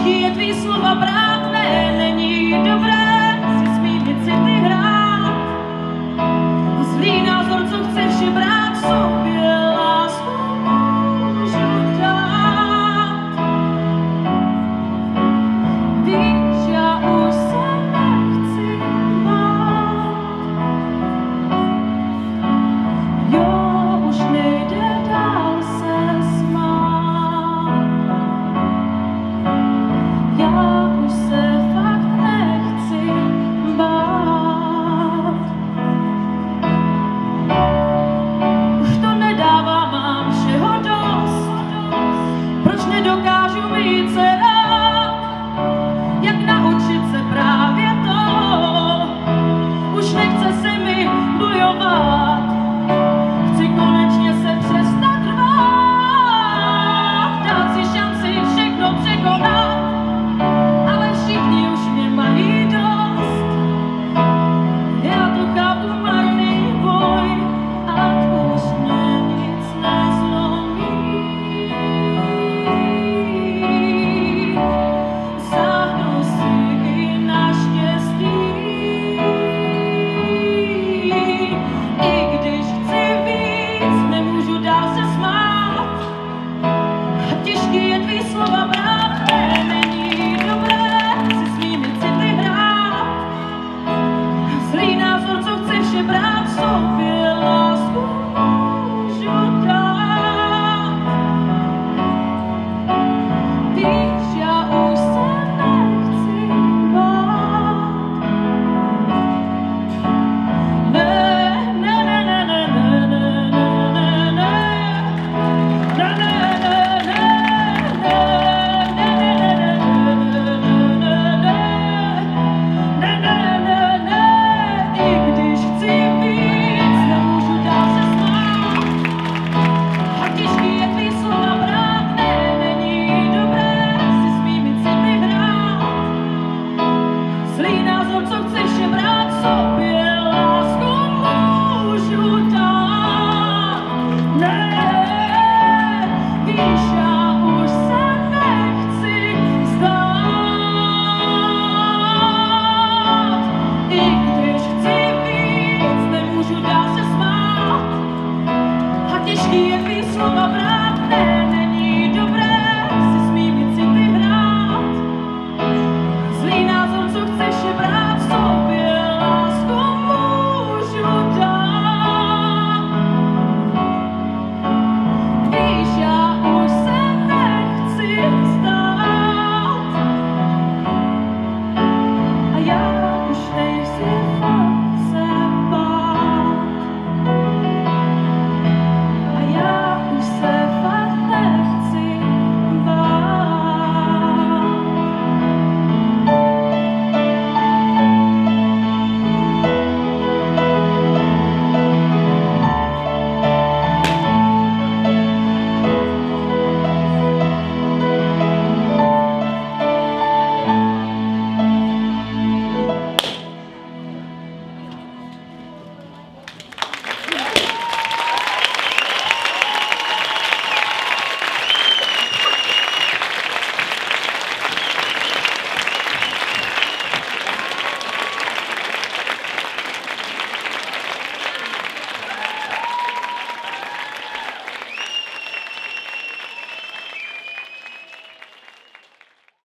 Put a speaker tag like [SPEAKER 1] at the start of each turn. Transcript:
[SPEAKER 1] Мовчки твій слова брат мене. jak nauczyć